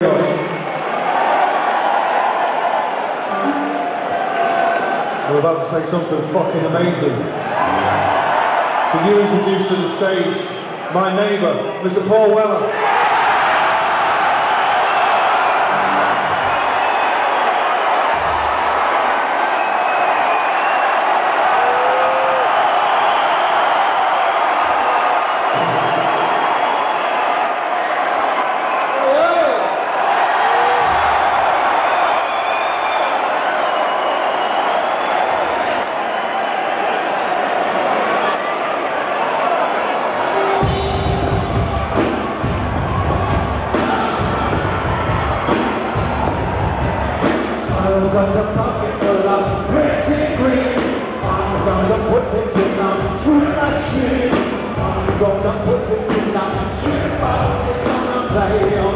I'm about to say something fucking amazing. Can you introduce to the stage my neighbour, Mr. Paul Weller? full of pretty green. I'm going to put it in the machine. I'm going to put it in jukebox. It's gonna play